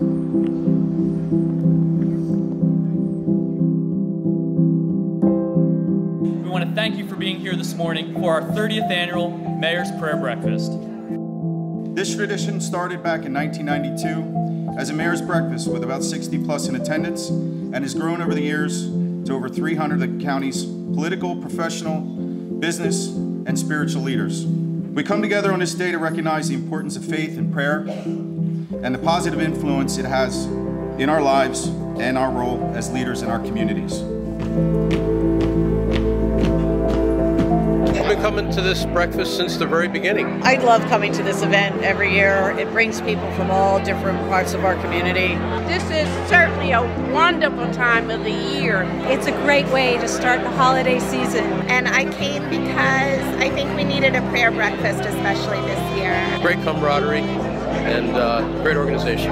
We want to thank you for being here this morning for our 30th annual Mayor's Prayer Breakfast. This tradition started back in 1992 as a mayor's breakfast with about 60 plus in attendance and has grown over the years to over 300 of the county's political, professional, business, and spiritual leaders. We come together on this day to recognize the importance of faith and prayer and the positive influence it has in our lives and our role as leaders in our communities. I've been coming to this breakfast since the very beginning. I love coming to this event every year. It brings people from all different parts of our community. This is certainly a wonderful time of the year. It's a great way to start the holiday season. And I came because I think we needed a prayer breakfast, especially this year. Great camaraderie and uh, great organization.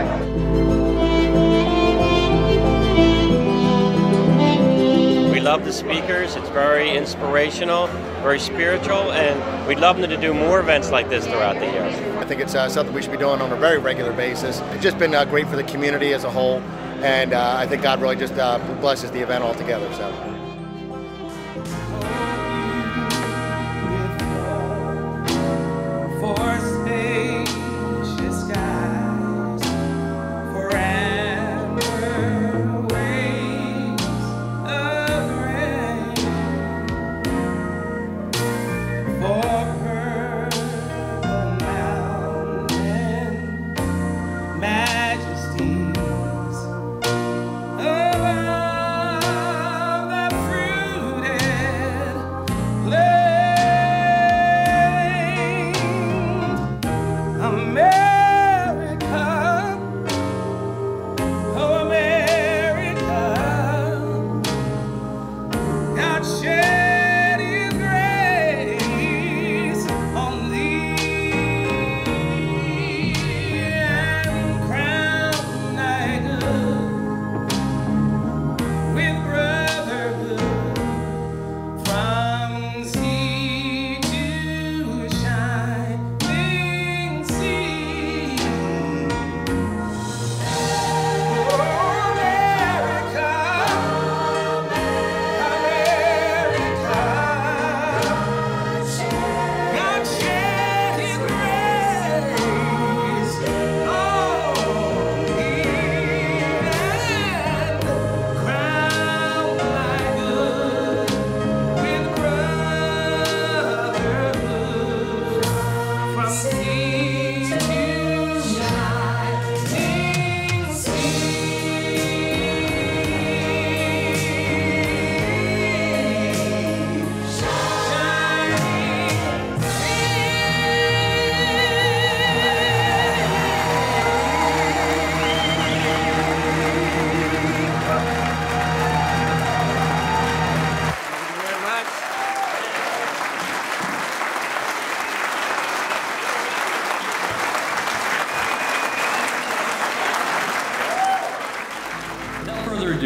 We love the speakers. It's very inspirational, very spiritual, and we'd love them to do more events like this throughout the year. I think it's uh, something we should be doing on a very regular basis. It's just been uh, great for the community as a whole, and uh, I think God really just uh, blesses the event altogether. So.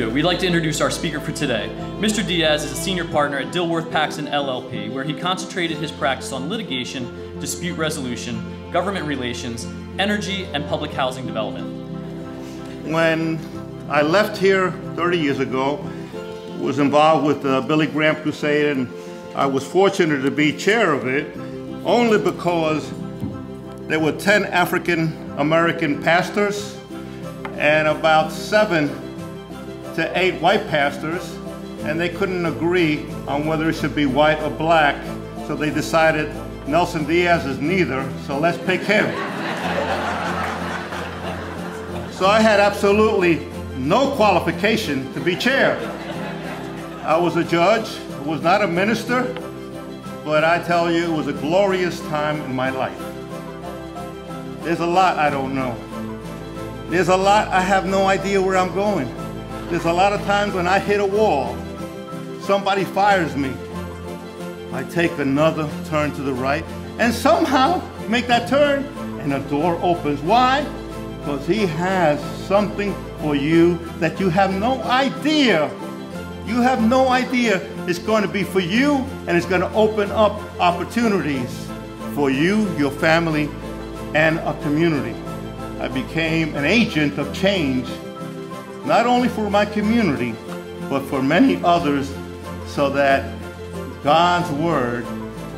We'd like to introduce our speaker for today. Mr. Diaz is a senior partner at Dilworth Paxson LLP, where he concentrated his practice on litigation, dispute resolution, government relations, energy, and public housing development. When I left here 30 years ago, was involved with the Billy Graham Crusade, and I was fortunate to be chair of it only because there were 10 African American pastors and about seven to eight white pastors, and they couldn't agree on whether it should be white or black, so they decided Nelson Diaz is neither, so let's pick him. so I had absolutely no qualification to be chair. I was a judge, was not a minister, but I tell you, it was a glorious time in my life. There's a lot I don't know. There's a lot I have no idea where I'm going. There's a lot of times when I hit a wall, somebody fires me. I take another turn to the right and somehow make that turn and a door opens. Why? Because he has something for you that you have no idea. You have no idea it's going to be for you and it's going to open up opportunities for you, your family, and a community. I became an agent of change, not only for my community, but for many others, so that God's Word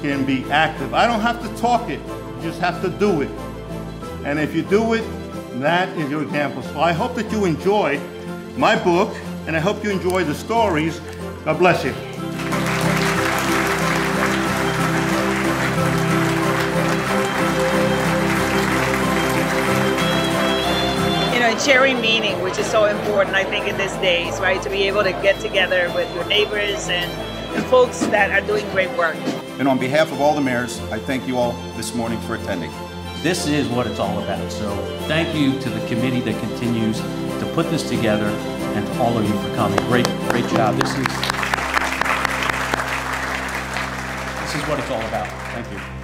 can be active. I don't have to talk it, you just have to do it. And if you do it, that is your example. So I hope that you enjoy my book, and I hope you enjoy the stories. God bless you. You sharing meaning, which is so important, I think, in these days, right? To be able to get together with your neighbors and, and folks that are doing great work. And on behalf of all the mayors, I thank you all this morning for attending. This is what it's all about. So thank you to the committee that continues to put this together and to all of you for coming. Great, great job. This is, this is what it's all about. Thank you.